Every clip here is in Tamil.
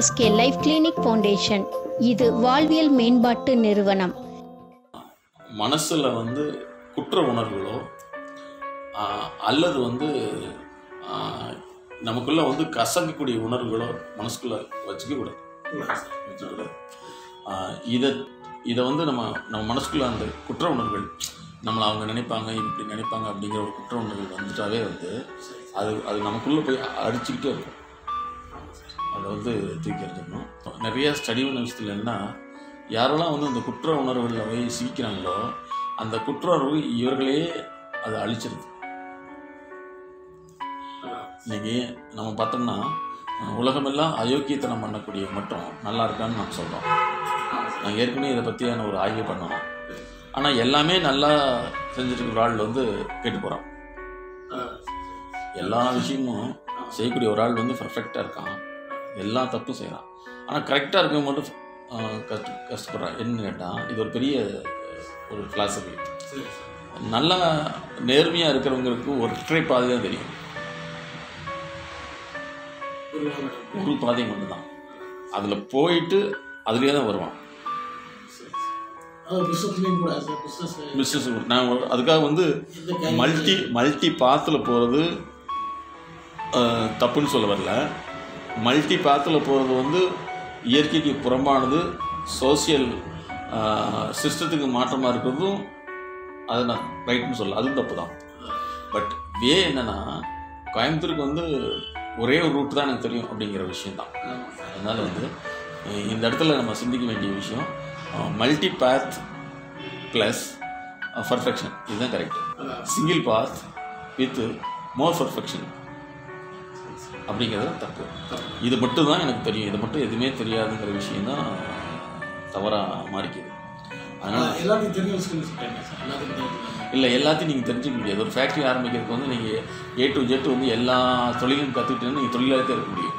ASK life clinic foundation. இது வாழ்வியல் மேம்பாட்டு நிறுவனம். மனசில் வந்து குற்ற உணர்வுகளோ அல்லது வந்து நமக்குள்ள வந்து கசங்கக்கூடிய உணர்வுகளோ மனசுக்குள்ள வச்சுக்க கூடாது. இதை இதை வந்து நம்ம நம்ம மனசுக்குள்ள அந்த குற்ற உணர்வுகள் நம்மளை அவங்க நினைப்பாங்க இப்படி நினைப்பாங்க அப்படிங்கிற ஒரு குற்ற உணர்வுகள் வந்துட்டாவே வந்து அது அது நமக்குள்ளே போய் அடிச்சுக்கிட்டே இருக்கும். அதை வந்து தூக்கி எறிஞ்சிடணும் நிறைய ஸ்டடி பண்ண விஷயத்தில் என்ன யாரெல்லாம் வந்து அந்த குற்ற உணர்வுகளில் போய் சிரிக்கிறாங்களோ அந்த குற்ற உணர்வு இவர்களே அதை அழிச்சிருது. இன்னைக்கு நம்ம பார்த்தோம்னா உலகமெல்லாம் அயோக்கியத்தனம் பண்ணக்கூடிய மட்டும் நல்லா இருக்கான்னு நம்ம சொல்கிறோம் நாங்கள் ஏற்கனவே இதை பற்றியான ஒரு ஆய்வு பண்ணோம். ஆனால் எல்லாமே நல்லா செஞ்சுட்டு இருக்கிற ஆள் வந்து கேட்டு போகிறான் எல்லா விஷயமும் செய்யக்கூடிய ஒரு ஆள் வந்து பர்ஃபெக்டாக இருக்கான். எல்லா தப்பும் செய்கிறான் ஆனால் கரெக்டாக இருக்க மட்டும் கஷ்ட கஷ்டப்படுறான். என்னன்னு கேட்டால் இது ஒரு பெரிய ஒரு ஃபிலாசபி நல்லா நேர்மையாக இருக்கிறவங்களுக்கு ஒற்றை பாதை தான் தெரியும். ஒரு பாதை மட்டும்தான். அதில் போயிட்டு அதுலேயே தான் வருவான். பிஸ்னஸ் நான் அதுக்காக வந்து மல்டி மல்டி பாத்தில் போகிறது தப்புன்னு சொல்ல வரல. மல்டி பேத்தில் போகிறது வந்து இயற்கைக்கு புறம்பானது சோசியல் சிஸ்டத்துக்கு மாற்றமாக இருக்கிறதும் அதை நான் ரைட்னு சொல்ல அதுவும் தப்பு தான் பட் வே என்னென்னா கோயம்புத்தூருக்கு வந்து ஒரே ஒரு ரூட் தான் எனக்கு தெரியும் அப்படிங்கிற விஷயந்தான் அதனால் வந்து இந்த இடத்துல நம்ம சிந்திக்க வேண்டிய விஷயம் மல்டி பேத் ப்ளஸ் பர்ஃபெக்ஷன் இதுதான் correct single path with more perfection அப்படிங்கிறது தப்பு. இது மட்டும் தான் எனக்கு தெரியும். இது மட்டும் எதுவுமே தெரியாதுங்கிற விஷயம் தான் தவறாக மாறிக்குது. அதனால் எல்லாத்தையும் தெரிஞ்ச இல்லை எல்லாத்தையும் நீங்கள் தெரிஞ்சுக்க முடியாது. ஒரு ஃபேக்ட்ரி ஆரம்பிக்கிறதுக்கு வந்து நீங்கள் ஏ டு ஜெட் வந்து எல்லா தொழிலும் கற்றுக்கிட்டேன்னு நீங்கள் தொழிலாளத்தே இருக்க முடியும்.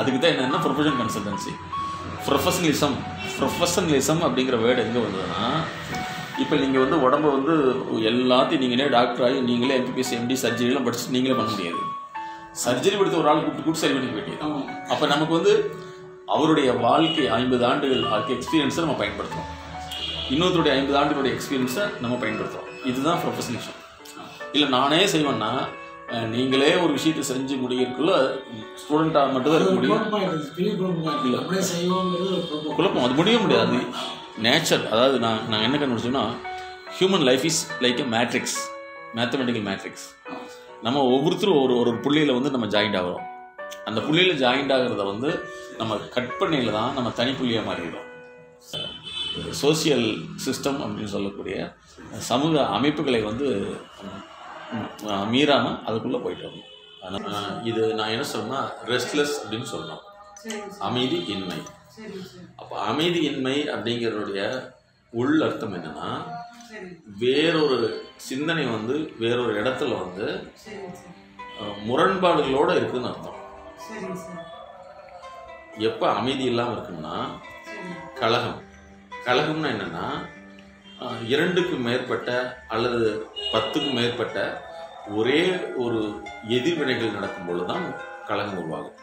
அதுக்கு தான் என்னென்னா ப்ரொஃபஷனல் கன்சல்டன்சி ப்ரொஃபஷனலிசம் ப்ரொஃபஷனலிசம் அப்படிங்கிற வேர்டு எங்கே வந்ததுன்னா இப்போ நீங்கள் வந்து உடம்ப வந்து எல்லாத்தையும் நீங்களே டாக்டர் ஆகி நீங்களே எம்பிபிஎஸ் எம்டி சர்ஜரிலாம் படிச்சுட்டு நீங்களே பண்ண முடியாது. சர்ஜரி படித்த ஒரு ஆள் கூப்பிட்டு கூப்பிட்டு சரி பண்ணிக்க வேண்டியது. அப்போ நமக்கு வந்து அவருடைய வாழ்க்கை ஐம்பது ஆண்டுகள் வாழ்க்கை எக்ஸ்பீரியன்ஸை நம்ம பயன்படுத்துகிறோம் இன்னொருத்தருடைய ஐம்பது ஆண்டுகளுடைய எக்ஸ்பீரியன்ஸை நம்ம பயன்படுத்துகிறோம் இதுதான் ப்ரொஃபஷனலிசம் இல்லை நானே செய்வேன்னா நீங்களே ஒரு விஷயத்தை செஞ்சு முடிக்கிறதுக்குள்ள ஸ்டூடெண்ட்டாக மட்டும் தான் இருக்க முடியும். குழப்பம். குழப்பம். அது முடிய முடியாது. நேச்சர் அதாவது நான் நான் என்ன கண்டுபிடிச்சோன்னா human life is like a matrix mathematical matrix நம்ம ஒவ்வொருத்தரும் ஒரு ஒரு புள்ளியில் வந்து நம்ம ஜாயிண்ட் ஆகிறோம். அந்த புள்ளியில் ஜாயிண்ட் ஆகிறத வந்து நம்ம கட் பண்ணியில் தான் நம்ம தனிப்புள்ளியாக மாறிடுறோம். சோசியல் சிஸ்டம் அப்படின்னு சொல்லக்கூடிய சமூக அமைப்புகளை வந்து மீறாமல் அதுக்குள்ளே போயிட்டு வரணும். ஆனால் இது நான் என்ன சொல்லணும்னா ரெஸ்ட்லெஸ் அப்படின்னு சொல்லணும் அமைதி இன்மை. அப்போ அமைதி இன்மை அப்படிங்கிறதுடைய உள் அர்த்தம் என்னன்னா வேறொரு சிந்தனை வந்து வேறொரு இடத்துல வந்து முரண்பாடுகளோட இருக்குன்னு அர்த்தம். எப்போ அமைதி இல்லாமல் இருக்குன்னா கலகம். கலகம்னா என்னன்னா அஹ், இரண்டுக்கும் மேற்பட்ட அல்லது பத்துக்கும் மேற்பட்ட ஒரே ஒரு எதிர்வினைகள் நடக்கும் பொழுது தான் கலகம் உருவாகும்.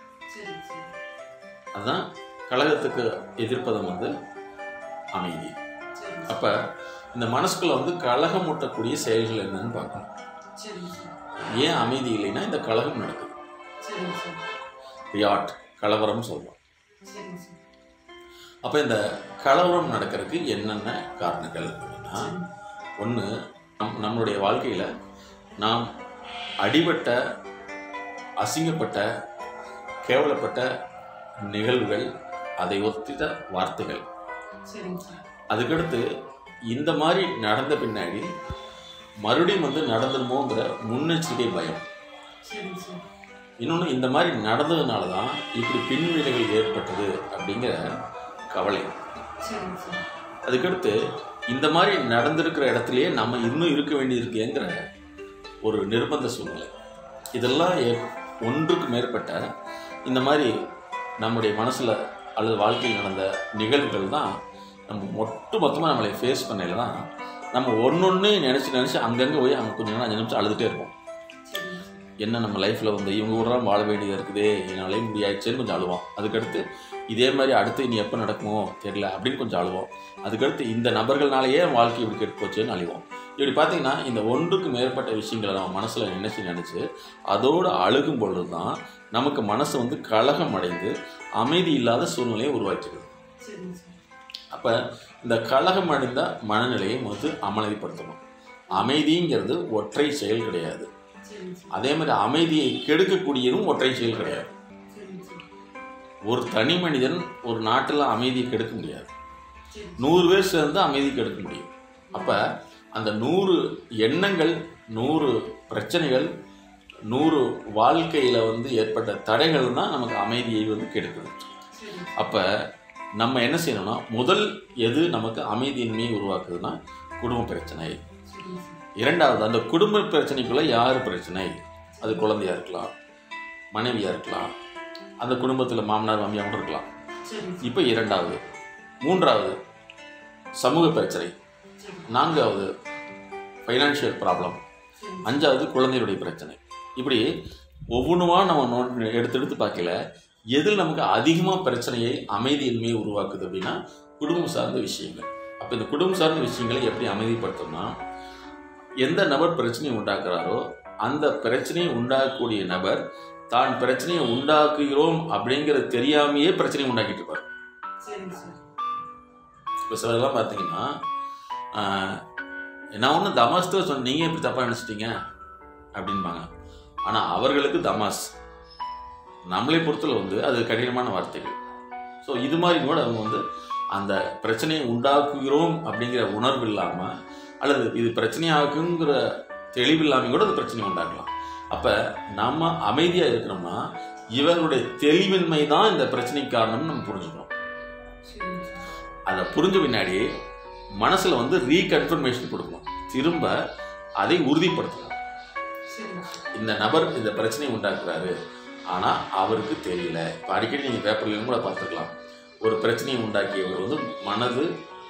அதுதான் கலகத்துக்கு எதிர்ப்பதம் வந்து அமைதி. அப்போ இந்த மனசுக்குள்ள வந்து கலகம் ஊட்டக்கூடிய செயல்கள் என்னன்னு பார்க்கணும். ஏன் அமைதி இல்லைன்னா இந்த கலகம் நடக்குது. ரியாட் கலவரம் சொல்றோம். அப்போ இந்த கலவரம் நடக்கிறதுக்கு என்னென்ன காரணங்கள் அப்படின்னா ஒன்று நம் நம்மளுடைய வாழ்க்கையில் நாம் அடிபட்ட அசிங்கப்பட்ட கேவலப்பட்ட நிகழ்வுகள் அதை ஒத்திட்ட வார்த்தைகள். அதுக்கடுத்து இந்த மாதிரி நடந்த பின்னாடி மறுபடியும் வந்து நடந்துருமோங்கிற முன்னெச்சரிக்கை பயம். இன்னொன்று இந்த மாதிரி நடந்ததுனால தான் இப்படி பின்விளைவுகள் ஏற்பட்டது அப்படிங்கிற கவலை. அதுக்கடுத்து இந்த மாதிரி நடந்திருக்கிற இடத்துலையே நம்ம இன்னும் இருக்க வேண்டியிருக்கேங்கிற ஒரு நிர்பந்த சூழ்நிலை. இதெல்லாம் ஒன்றுக்கு மேற்பட்ட இந்த மாதிரி நம்முடைய மனசில் அல்லது வாழ்க்கையில் நடந்த நிகழ்வுகள் தான் நம்ம ஒட்டு மொத்தமாக நம்மளை ஃபேஸ் பண்ணையில் தான் நம்ம ஒன்று ஒன்று நினச்சி நினச்சி அங்கங்கே போய் அங்கே கொஞ்சம் நேரம் அஞ்சு நிமிஷம் அழுதுகிட்டே இருப்போம். என்ன நம்ம லைஃப்பில் வந்து இவங்க கூட தான் வாழ வேண்டியது இருக்குது என்னாலே முடியாச்சுன்னு கொஞ்சம் அழுவோம். அதுக்கடுத்து இதே மாதிரி அடுத்து இனி எப்போ நடக்குமோ தெரியல அப்படின்னு கொஞ்சம் அழுவோம். அதுக்கடுத்து இந்த நபர்கள்னாலேயே வாழ்க்கை இப்படி கெட்டு போச்சேன்னு அழுவோம். இப்படி பார்த்தீங்கன்னா இந்த ஒன்றுக்கு மேற்பட்ட விஷயங்களை நம்ம மனசில் நினச்சி நினச்சி அதோடு அழுகும் பொழுது தான் நமக்கு மனசு வந்து கலகம் அடைந்து அமைதி இல்லாத சூழ்நிலையை உருவாக்கிடுது. அப்போ இந்த கலகம் அடைந்த மனநிலையை வந்து அமைதிப்படுத்தணும் அமைதிங்கிறது ஒற்றை செயல் கிடையாது. அதே மாதிரி அமைதியை கெடுக்கக்கூடியதும் ஒற்றை செயல் கிடையாது. ஒரு தனி மனிதன் ஒரு நாட்டில் அமைதியை கெடுக்க முடியாது. நூறு பேர் சேர்ந்து அமைதி கெடுக்க முடியும். அப்போ அந்த நூறு எண்ணங்கள் நூறு பிரச்சனைகள் நூறு வாழ்க்கையில் வந்து ஏற்பட்ட தடைகள் தான் நமக்கு அமைதியை வந்து கெடுக்குது. அப்போ நம்ம என்ன செய்யணும்னா முதல் எது நமக்கு அமைதியின்மையை உருவாக்குதுன்னா குடும்ப பிரச்சனை. இரண்டாவது அந்த குடும்ப பிரச்சனைக்குள்ளே யார் பிரச்சனை? அது குழந்தையாக இருக்கலாம் மனைவியாக இருக்கலாம் அந்த குடும்பத்தில் மாமனார் மாமியாக கூட இருக்கலாம். இப்போ இரண்டாவது. மூன்றாவது சமூக பிரச்சனை. நான்காவது ஃபைனான்ஷியல் ப்ராப்ளம் அஞ்சாவது குழந்தையுடைய பிரச்சனை. இப்படி ஒவ்வொன்றுமா நம்ம நோ எடுத்து எடுத்து பார்க்கல எதில் நமக்கு அதிகமாக பிரச்சனையை அமைதியின்மையை உருவாக்குது அப்படின்னா குடும்பம் சார்ந்த விஷயங்கள். அப்போ இந்த குடும்பம் சார்ந்த விஷயங்களை எப்படி அமைதிப்படுத்தணும்னா எந்த நபர் பிரச்சனையை உண்டாக்குறாரோ அந்த பிரச்சனையை உண்டாக்கக்கூடிய நபர் தான் பிரச்சனையை உண்டாக்குகிறோம் அப்படிங்கிறது தெரியாமையே பிரச்சனையை உண்டாக்கிட்டு இருப்பார். இப்போ சிலர்லாம் பார்த்தீங்கன்னா நான் ஒன்றும் தமாஸ்தான் சொன்னேன். நீங்கள் எப்படி தப்பாக நினச்சிட்டீங்க? அப்படின்பாங்க ஆனால் அவர்களுக்கு தமாஸ் நம்மளை பொறுத்தல வந்து அது கடினமான வார்த்தைகள். ஸோ இது மாதிரி கூட அவங்க வந்து அந்த பிரச்சனையை உண்டாக்குகிறோம் அப்படிங்கிற உணர்வு இல்லாமல் அல்லது இது பிரச்சனையாக்குங்கிற தெளிவு இல்லாமல் கூட அது பிரச்சனை உண்டாக்கலாம். அப்போ நம்ம அமைதியாக இருக்கிறோம்னா இவர்களுடைய தெளிவின்மை தான் இந்த பிரச்சனைக்கு காரணம்னு நம்ம புரிஞ்சுக்கணும். அதை புரிஞ்ச பின்னாடி மனசில் வந்து ரீகன்ஃபர்மேஷன் கொடுக்கணும். திரும்ப அதை உறுதிப்படுத்தணும். இந்த நபர் இந்த பிரச்சனையை உண்டாக்குறாரு. ஆனால் அவருக்கு தெரியல. இப்போ அடிக்கடி நீங்கள் பேப்பர்லையும் கூட பார்த்துருக்கலாம். ஒரு பிரச்சனையை உண்டாக்கியவர் வந்து மனது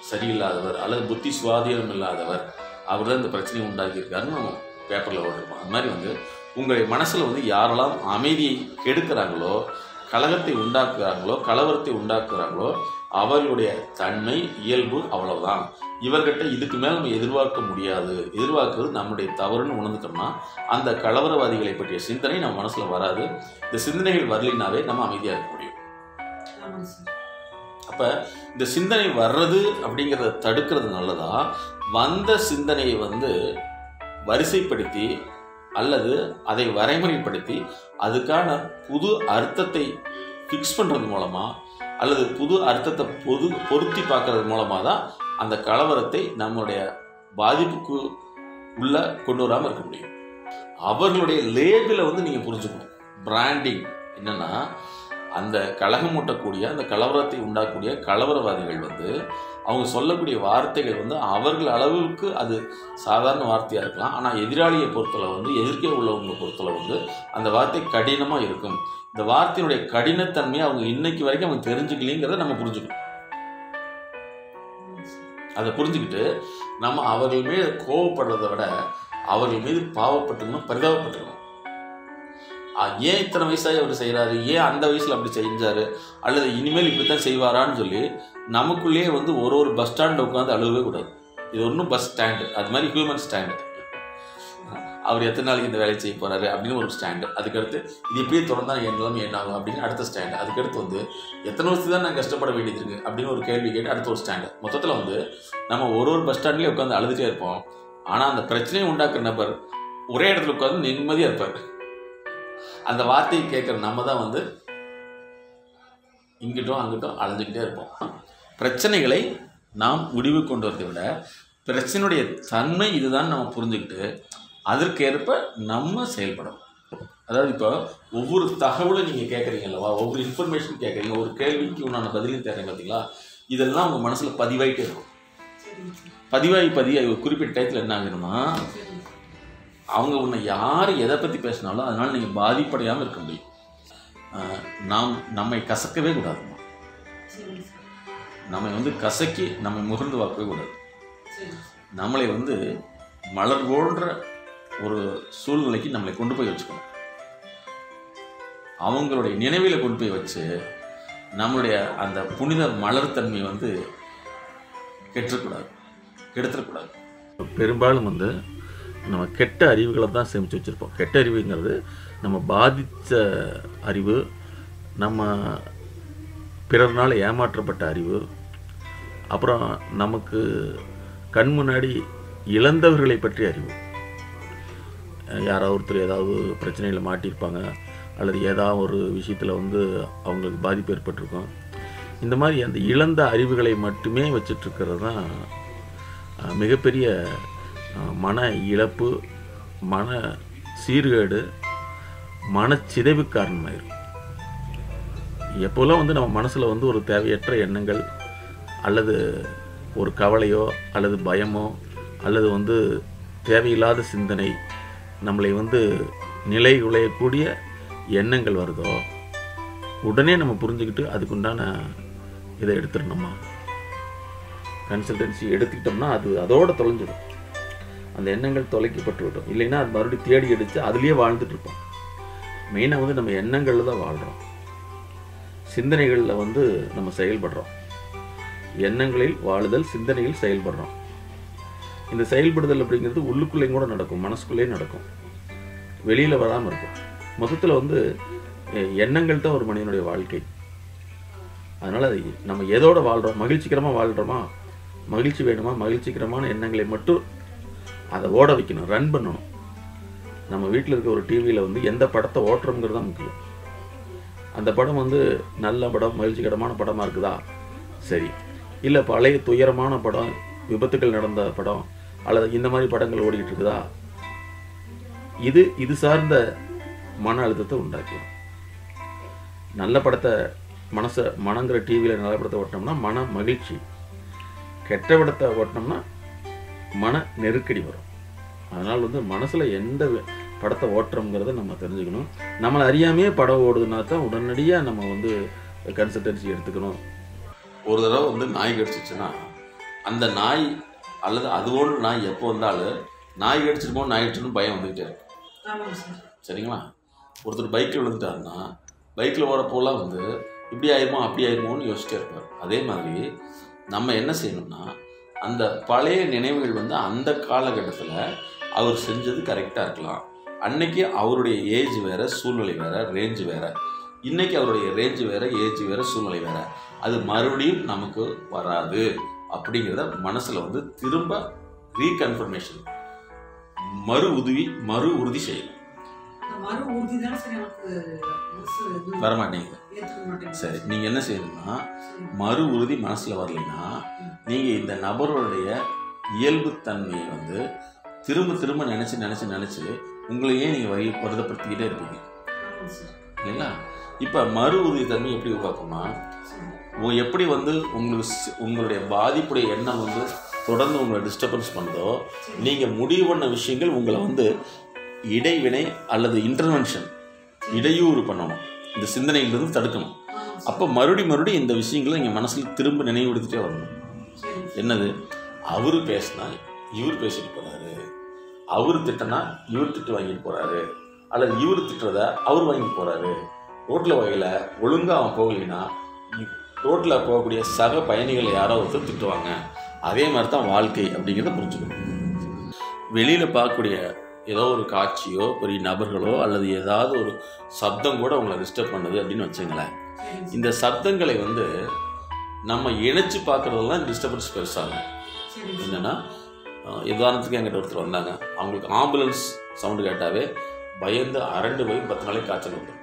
சரியில்லாதவர் அல்லது புத்தி சுவாதீனம் இல்லாதவர். அவர் தான் இந்த பிரச்சனையை உண்டாக்கியிருக்காருன்னு நம்ம பேப்பரில் ஓட்டிருப்போம் அது மாதிரி வந்து உங்களுடைய மனசில் வந்து யாரெல்லாம் அமைதியை கெடுக்கிறாங்களோ கலகத்தை உண்டாக்குறாங்களோ கலவரத்தை உண்டாக்குறாங்களோ அவர்களுடைய தன்மை இயல்பு அவ்வளவுதான். இவர்கிட்ட இதுக்கு மேல் நம்ம எதிர்பார்க்க முடியாது. எதிர்பார்க்கிறது நம்முடைய தவறுன்னு உணர்ந்துட்டோம்னா அந்த கலவரவாதிகளை பற்றிய சிந்தனை நம்ம மனசில் வராது. இந்த சிந்தனைகள் வரலினாவே நம்ம அமைதியாக இருக்க முடியும். அப்போ இந்த சிந்தனை வர்றது அப்படிங்கிறத தடுக்கிறது நல்லதா? வந்த சிந்தனையை வந்து வரிசைப்படுத்தி அல்லது அதை வரைமுறைப்படுத்தி அதுக்கான புது அர்த்தத்தை ஃபிக்ஸ் பண்ணுறது மூலமாக அல்லது புது அர்த்தத்தை பொது பொருத்தி பார்க்கறது மூலமாக தான் அந்த கலவரத்தை நம்மளுடைய பாதிப்புக்கு உள்ள கொண்டு வராமல் இருக்க முடியும். அவர்களுடைய லேபிளை வந்து நீங்கள் புரிஞ்சுக்கணும். பிராண்டிங் என்னென்னா அந்த கலகம் மூட்டக்கூடிய அந்த கலவரத்தை உண்டாக்கக்கூடிய கலவரவாதிகள் வந்து அவங்க சொல்லக்கூடிய வார்த்தைகள் வந்து அவர்கள் அளவுக்கு அது சாதாரண வார்த்தையாக இருக்கலாம். ஆனால் எதிராளியை பொறுத்தளவு வந்து எதிர்க்கே உள்ளவங்க பொறுத்தளவு வந்து அந்த வார்த்தை கடினமாக இருக்கும். இந்த வார்த்தையினுடைய கடினத்தன்மையை அவங்க இன்னைக்கு வரைக்கும் அவங்க தெரிஞ்சுக்கலிங்கிறத நம்ம புரிஞ்சுக்கணும். அதை புரிஞ்சுக்கிட்டு நம்ம அவர்கள் மீது கோவப்படுறதை விட அவர்கள் மீது பாவப்பட்டுக்கணும் பரிதாபப்பட்டுக்கணும். ஏன் இத்தனை வயசாகி அவர் செய்கிறாரு ஏன் அந்த வயசில் அப்படி செஞ்சாரு? அல்லது இனிமேல் இப்படித்தான் செய்வாரான்னு சொல்லி நமக்குள்ளேயே வந்து ஒரு ஒரு பஸ் ஸ்டாண்டில் உட்காந்து அழுகவே கூடாது. இது ஒன்றும் பஸ் ஸ்டாண்டு அது மாதிரி ஹியூமன் ஸ்டாண்டு அவர் எத்தனை நாளைக்கு இந்த வேலையை செய்ய போறாரு அப்படின்னு ஒரு ஸ்டாண்டு அதுக்கடுத்து இது இப்படியே தொடர்ந்தால் என் நிலைமை என்ன ஆகும் அப்படின்னு அடுத்த ஸ்டாண்டு அதுக்கடுத்து வந்து எத்தனை வருஷத்துக்கு தான் நான் கஷ்டப்பட வேண்டியது இருக்குது அப்படின்னு ஒரு கேள்வி கேட்டு அடுத்த ஒரு ஸ்டாண்டு மொத்தத்தில் வந்து நம்ம ஒரு ஒரு பஸ் ஸ்டாண்ட்லேயே உட்காந்து அழுதுகிட்டே இருப்போம். ஆனால் அந்த பிரச்சனையை உண்டாக்குற நபர் ஒரே இடத்துல உட்காந்து நிம்மதியாக இருப்பார். அந்த வார்த்தையை கேட்குற நம்ம தான் வந்து இங்கிட்டும் அங்கிட்டும் அலைஞ்சுக்கிட்டே இருப்போம். பிரச்சனைகளை நாம் முடிவு கொண்டு வரதை விட பிரச்சனையுடைய தன்மை இதுதான் நம்ம புரிஞ்சுக்கிட்டு அதற்கேற்ப நம்ம செயல்படணும். அதாவது இப்போ ஒவ்வொரு தகவலும் நீங்கள் கேட்குறீங்க அல்லவா ஒவ்வொரு இன்ஃபர்மேஷன் கேட்குறீங்க ஒரு கேள்விக்கு உண்டான பதிலையும் தேடுறேன் பார்த்தீங்களா இதெல்லாம் உங்கள் மனசில் பதிவாயிட்டே இருக்கும். பதிவாகி பதிவாகி ஒரு குறிப்பிட்ட டயத்தில் என்ன ஆகுதுன்னா அவங்க உன்னை யார் எதை பற்றி பேசினாலும் அதனால் நீங்கள் பாதிப்படையாமல் இருக்க முடியும். நாம் நம்மை கசக்கவே கூடாதுமா நம்மை வந்து கசக்கி நம்மை முகர்ந்து பார்க்கவே கூடாது நம்மளை வந்து மலர் போன்ற ஒரு சூழ்நிலைக்கு நம்மளை கொண்டு போய் வச்சுக்கணும். அவங்களுடைய நினைவில் கொண்டு போய் வச்சு நம்மளுடைய அந்த புனித மலர்த்தன்மை வந்து கெட்டுறக்கூடாது கெடுத்துடக்கூடாது பெரும்பாலும் வந்து நம்ம கெட்ட அறிவுகளை தான் சேமித்து வச்சுருப்போம். கெட்ட அறிவுங்கிறது நம்ம பாதித்த அறிவு நம்ம பிறர்னால் ஏமாற்றப்பட்ட அறிவு அப்புறம் நமக்கு கண் முன்னாடி இழந்தவர்களை பற்றி அறிவு. யாராவது ஒருத்தர் ஏதாவது பிரச்சனையில் மாட்டியிருப்பாங்க அல்லது ஏதாவது ஒரு விஷயத்தில் வந்து அவங்களுக்கு பாதிப்பு ஏற்பட்டிருக்கும். இந்த மாதிரி அந்த இழந்த அறிவுகளை மட்டுமே வச்சிட்ருக்கிறது தான் மிகப்பெரிய மன இழப்பு மன சீர்கேடு மனச்சிதைவு காரணமாயிரும். எப்போல்லாம் வந்து நம்ம மனசில் வந்து ஒரு தேவையற்ற எண்ணங்கள் அல்லது ஒரு கவலையோ அல்லது பயமோ அல்லது வந்து தேவையில்லாத சிந்தனை நம்மளை வந்து நிலை உழையக்கூடிய எண்ணங்கள் வருதோ உடனே நம்ம புரிஞ்சுக்கிட்டு அதுக்குண்டான இதை எடுத்துடணுமா? கன்சல்டன்சி எடுத்துக்கிட்டோம்னா அது அதோட தொலைஞ்சிடும். அந்த எண்ணங்கள் தொலைக்கப்பட்டு விட்டோம் இல்லைன்னா அது மறுபடியும் தேடி அடித்து அதுலேயே வாழ்ந்துட்டுருப்போம் மெயினாக வந்து நம்ம எண்ணங்களில் தான் வாழ்கிறோம் சிந்தனைகளில் வந்து நம்ம செயல்படுறோம். எண்ணங்களில் வாழுதல் சிந்தனையில் செயல்படுறோம். இந்த செயல்படுதல் அப்படிங்கிறது உள்ளுக்குள்ளேயும் கூட நடக்கும் மனசுக்குள்ளேயும் நடக்கும். வெளியில் வராமல் இருக்கும். மொத்தத்தில் வந்து எண்ணங்கள் தான் ஒரு மனிதனுடைய வாழ்க்கை. அதனால் அது நம்ம எதோட வாழ்கிறோம் மகிழ்ச்சிகரமாக வாழ்கிறோமா மகிழ்ச்சி வேணுமா மகிழ்ச்சிகரமான எண்ணங்களை மட்டும் அதை ஓட வைக்கணும் ரன் பண்ணணும். நம்ம வீட்டில் இருக்க ஒரு டிவியில் வந்து எந்த படத்தை ஓட்டுறோங்கிறது தான் முக்கியம். அந்த படம் வந்து நல்ல படம் மகிழ்ச்சிகரமான படமாக இருக்குதா? சரி. இல்லை பழைய துயரமான படம் விபத்துக்கள் நடந்த படம் அல்லது இந்த மாதிரி படங்கள் ஓடிக்கிட்டு இருக்குதா? இது இது சார்ந்த மன அழுத்தத்தை உண்டாக்கும் நல்ல படத்தை மனசை மனங்கிற டிவியில் நல்ல படத்தை ஓட்டினோம்னா மன மகிழ்ச்சி. கெட்ட படத்தை ஓட்டினோம்னா மன நெருக்கடி வரும். அதனால் வந்து மனசில் எந்த படத்தை ஓட்டுறோங்கிறத நம்ம தெரிஞ்சுக்கணும். நம்மளை அறியாமையே படம் ஓடுதுன்னா தான் உடனடியாக நம்ம வந்து கன்சல்டன்சி எடுத்துக்கணும். ஒரு தடவை வந்து நாய் கடிச்சிச்சுன்னா அந்த நாய் அல்லது அதுவோடு நாய் எப்போ வந்தாலும் நாய் கடிச்சிருமோ நாய் கடிச்சிருமோ பயம் வந்துக்கிட்டே இருக்கும். சரிங்களா? ஒருத்தர் பைக்கில் விழுந்துட்டாருன்னா பைக்கில் ஓரப்போலாம் வந்து இப்படி ஆயிருமோ அப்படி ஆயிருமோன்னு யோசிச்சிட்டே இருப்பார். அதே மாதிரி நம்ம என்ன செய்யணும்னா அந்த பழைய நினைவுகள் வந்து அந்த காலகட்டத்தில் அவர் செஞ்சது கரெக்டாக இருக்கலாம். அன்னைக்கு அவருடைய ஏஜ் வேற சூழ்நிலை வேற ரேஞ்சு வேற. இன்னைக்கு அவருடைய ரேஞ்சு வேற ஏஜ் வேற சூழ்நிலை வேற. அது மறுபடியும் நமக்கு வராது அப்படிங்கிறத மனசில் வந்து திரும்ப ரீகன்ஃபர்மேஷன் மறு உதவி மறு உறுதி செய்யணும். தானே சார் நீங்கள் என்ன செய்யணும்னா. மறு உறுதி மனசில் வரலைன்னா நீங்கள் இந்த நபருடைய இயல்புத்தன்மையை வந்து திரும்ப திரும்ப நினச்சி நினச்சி நினச்சி உங்களையே நீங்கள் வழி வருதப்படுத்திக்கிட்டே இருப்பீங்க. இல்லைங்களா? இப்போ மறு உறுதி தன்மை எப்படி உருவாக்கும்னா உ- எப்படி வந்து உங்களுக்கு உங்களுடைய பாதிப்புடைய எண்ணம் வந்து தொடர்ந்து உங்களை டிஸ்டர்பன்ஸ் பண்ணுதோ நீங்கள் முடிவு பண்ண விஷயங்கள் உங்களை வந்து இடைவினை அல்லது இன்டர்வென்ஷன் இடையூறு பண்ணணும். இந்த சிந்தனையிலிருந்து தடுக்கணும். அப்போ மறுபடி மறுபடியும் இந்த விஷயங்களை நீங்கள் மனசில் திரும்ப நினைவுபடுத்திட்டே வரணும். என்னது? அவர் பேசினா இவர் பேசிட்டு போகிறாரு அவர் திட்டனா இவர் திட்டு வாங்கிட்டு போகிறாரு அல்லது இவர் திட்டுறத அவர் வாங்கிட்டு போகிறாரு ரோட்டில் வகையில் ஒழுங்காக அவன் போகலைன்னா ரோட்டில் போகக்கூடிய சக பயணிகளை யாரோ ஒருத்தர் திட்டுவாங்க. அதே மாதிரி தான் வாழ்க்கை அப்படிங்கிறத புரிஞ்சுக்கணும். வெளியில் பார்க்கக்கூடிய ஏதோ ஒரு காட்சியோ பெரிய நபர்களோ அல்லது ஏதாவது ஒரு சப்தம் கூட உங்களை டிஸ்டர்ப் பண்ணுது அப்படின்னு வச்சுங்களேன். இந்த சப்தங்களை வந்து நம்ம இணைச்சு பார்க்குறதெல்லாம் டிஸ்டர்பன்ஸ் பெருசாகும் என்னென்னா உதாரணத்துக்கு என்கிட்ட ஒருத்தர் வந்தாங்க. அவங்களுக்கு ஆம்புலன்ஸ் சவுண்டு கேட்டாவே பயந்து அரண்டு போய் பத்து நாளைக்கு காய்ச்சல் வந்துடும்.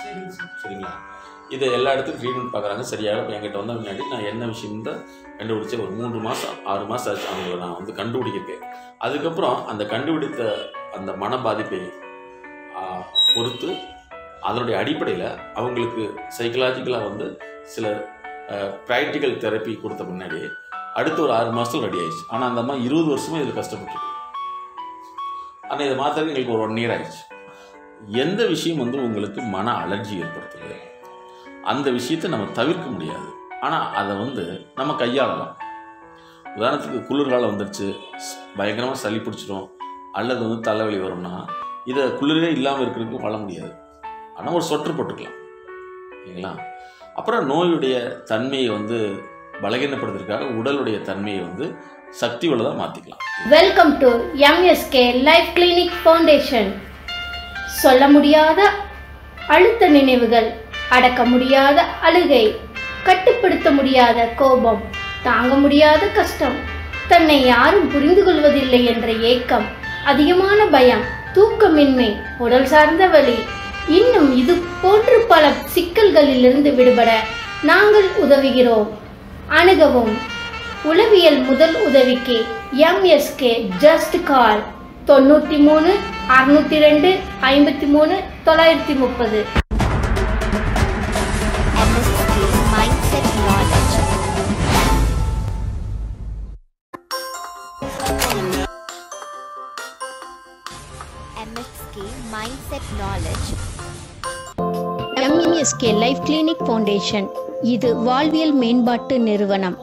சரிங்க சார் சரிங்களா? இதை எல்லா இடத்துக்கும் ட்ரீட்மெண்ட் பார்க்குறாங்க. சரியாக இப்போ என்கிட்ட வந்த முன்னாடி நான் என்ன விஷயம் தான் ஒரு மூன்று மாதம் ஆறு மாதம் ஆச்சு. அவங்கள நான் வந்து கண்டுபிடிக்கிறேன் அதுக்கப்புறம் அந்த கண்டுபிடித்த அந்த மன பாதிப்பை பொறுத்து அதனுடைய அடிப்படையில் அவங்களுக்கு சைக்கலாஜிக்கலாக வந்து சில ப்ராக்டிக்கல் தெரப்பி கொடுத்த முன்னாடி அடுத்த ஒரு ஆறு மாதத்தில் ரெடி ஆயிடுச்சு. ஆனால் அந்த அம்மா இருபது வருஷமே இதில் கஷ்டப்பட்டுருக்கு ஆனால் இதை மாத்திரம் எங்களுக்கு ஒரு ஒன் இயர் ஆயிடுச்சு. எந்த விஷயம் வந்து உங்களுக்கு மன அலர்ஜி ஏற்படுத்துது அந்த விஷயத்தை நம்ம தவிர்க்க முடியாது. ஆனால் அதை வந்து நம்ம கையாளலாம். உதாரணத்துக்கு குளிர்காலம் வந்துடுச்சு பயங்கரமாக சளி பிடிச்சிரும் அல்லது வந்து தலைவலி வரும்னா இதை குளிரே இல்லாமல் இருக்கிறதுக்கு வாழ முடியாது. ஆனால் ஒரு சொற்று போட்டுக்கலாம். சரிங்களா அப்புறம் நோயுடைய தன்மையை வந்து பலகீனப்படுத்துறதுக்காக உடலுடைய தன்மையை வந்து சக்தி உள்ளதாக மாற்றிக்கலாம் welcome to MSK life clinic foundation சொல்ல முடியாத அழுத்த நினைவுகள் அடக்க முடியாத அழுகை கட்டுப்படுத்த முடியாத கோபம் தாங்க முடியாத கஷ்டம் தன்னை யாரும் புரிந்து கொள்வதில்லை என்ற ஏக்கம் அதிகமான பயம் தூக்கமின்மை உடல் சார்ந்த வழி இன்னும் இது போன்று பல சிக்கல்களிலிருந்து விடுபட நாங்கள் உதவுகிறோம். அணுகவும் உளவியல் முதல் உதவிக்கு எம்எஸ்கே ஜஸ்ட் கால் தொண்ணூற்றி மூணு அறுநூத்தி ரெண்டு ஐம்பத்தி மூணு தொள்ளாயிரத்தி முப்பது MSK MSK Mindset Knowledge. MSK life clinic foundation இது வாழ்வியல் மேம்பாட்டு நிறுவனம்